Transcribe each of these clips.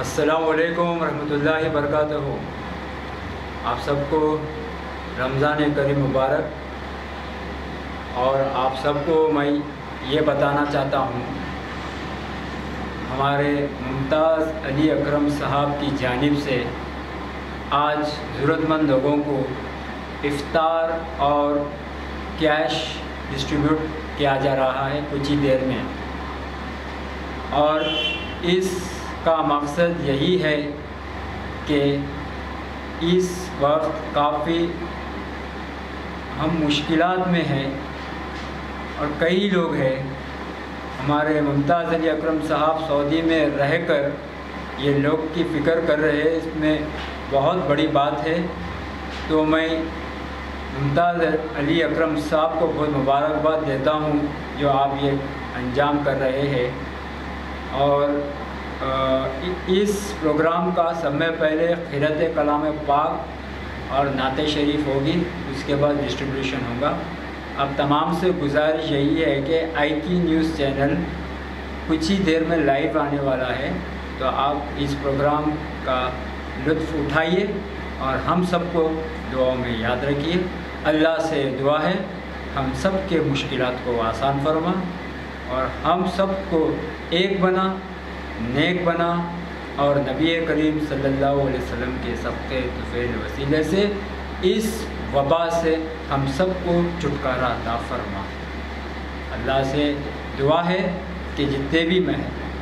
असलकम वरहमतुल्लाहि वरकatuh आप सबको रमज़ान करीम मुबारक। और आप सबको मैं ये बताना चाहता हूँ, हमारे मुमताज़ अली अकरम साहब की जानिब से आज ज़रूरतमंद लोगों को इफ़ार और कैश डिस्ट्रीब्यूट किया जा रहा है कुछ ही देर में। और इसका मकसद यही है कि इस वक्त काफ़ी हम मुश्किल में हैं और कई लोग हैं। हमारे मुमताज़ अली अकरम साहब सऊदी में रहकर ये लोग की फ़िक्र कर रहे हैं। इसमें बहुत बड़ी बात है। तो मैं मुमताज़ अली अकरम साहब को बहुत मुबारकबाद देता हूँ जो आप ये अंजाम कर रहे हैं। और इस प्रोग्राम का समय पहले खिरत कलाम पाक और नात शरीफ होगी, उसके बाद डिस्ट्रीब्यूशन होगा। अब तमाम से गुजारिश यही है कि आई की न्यूज़ चैनल कुछ ही देर में लाइव आने वाला है तो आप इस प्रोग्राम का लुत्फ़ उठाइए और हम सबको दुआओं में याद रखिए। अल्लाह से दुआ है, हम सब के मुश्किल को आसान फरमा और हम सबको एक बना नेक बना और नबी करीम सल्लल्लाहु अलैहि वसल्लम के सबके तुफ़ैल वसीले से इस वबा से हम सबको छुटकारा अता फरमा। अल्लाह से दुआ है कि जितने भी मह,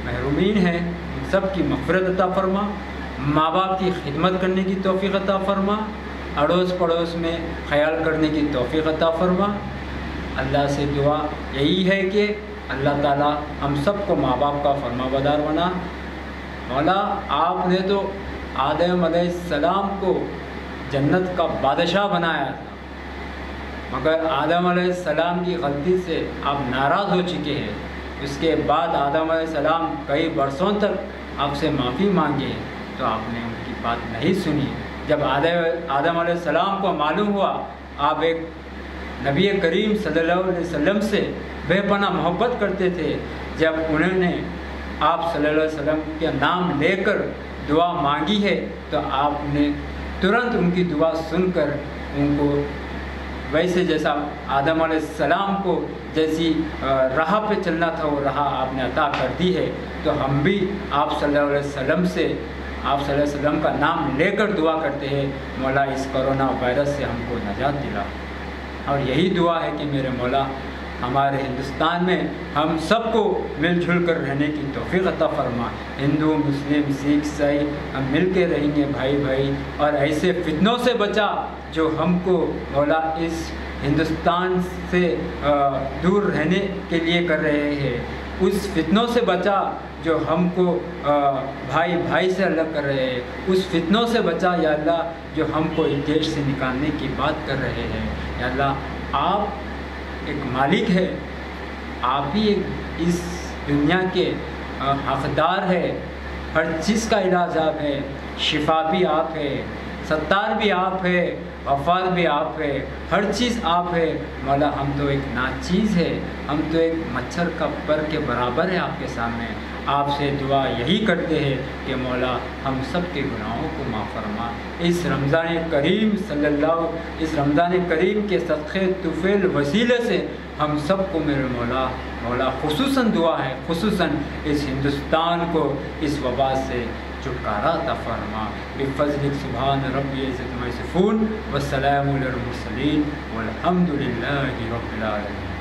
महरूमीन हैं, उन सब की मफ़रत अता फरमा माँ बाप की खिदमत करने की तोफ़ी अता फरमा अड़ोस पड़ोस में ख्याल करने की तोफ़ी अता फरमा। अल्लाह से दुआ यही है कि अल्लाह ताला हम सबको माँ बाप का फरमाबदार बना। मौला, आपने तो आदम सलाम को जन्नत का बादशाह बनाया था। मगर आदम सलाम की गलती से आप नाराज़ हो चुके हैं। उसके बाद आदम सलाम कई बरसों तक आपसे माफ़ी मांगे तो आपने उनकी बात नहीं सुनी। जब आदम आदम सलाम को मालूम हुआ, आप एक नबी करीम सल्लल्लाहु अलैहि वसल्लम से बेपना मोहब्बत करते थे, जब उन्होंने आप सल्लल्लाहु अलैहि वसल्लम के नाम लेकर दुआ मांगी है तो आपने तुरंत उनकी दुआ सुनकर उनको वैसे जैसा आदम सलाम को जैसी राह पे चलना था, वो राह आपने अता कर दी है तो हम भी आप सल्लल्लाहु अलैहि वसल्लम से, आप सल्लल्लाहु अलैहि वसल्लम का नाम लेकर दुआ करते हैं, मौला इस कोरोना वायरस से हमको नजात दिला। और यही दुआ है कि मेरे मौला हमारे हिंदुस्तान में हम सबको मिलजुल कर रहने की तोफ़ी अता फरमा हिंदू, मुस्लिम, सिख ईसाई हम मिल के रहेंगे भाई भाई। और ऐसे फितनों से बचा जो हमको मौला इस हिंदुस्तान से दूर रहने के लिए कर रहे हैं। उस फितनों से बचा जो हमको भाई भाई से अलग कर रहे हैं। उस फितनों से बचा, या जो हमको इस देश से निकालने की बात कर रहे हैं। या आप एक मालिक है। आप ही एक इस दुनिया के हकदार है। हर चीज़ का इलाज आप है। शिफा भी आप है। सत्तार भी आप है वफाद भी आप है, हर चीज़ आप है। मौला, हम तो एक नाचीज़ है, हम तो एक मच्छर का पर के बराबर है आपके सामने। आपसे दुआ यही करते हैं कि मौला, हम सब के गुनाहों को माफ़ फरमा। इस रमज़ान करीम सल्लल्लाहु, इस रमज़ान करीम के सदक़े, तुफ़ेल वसीले से हम सबको मेरे मौला मौला खसूस दुआ है। खसूस इस हिंदुस्तान को, इस वबा से। छुटकारा तफरमा बेफजल सुबहान रबी इज़्ज़त मसफ़ून वसलाम वलहमदिल्ला रबालमीन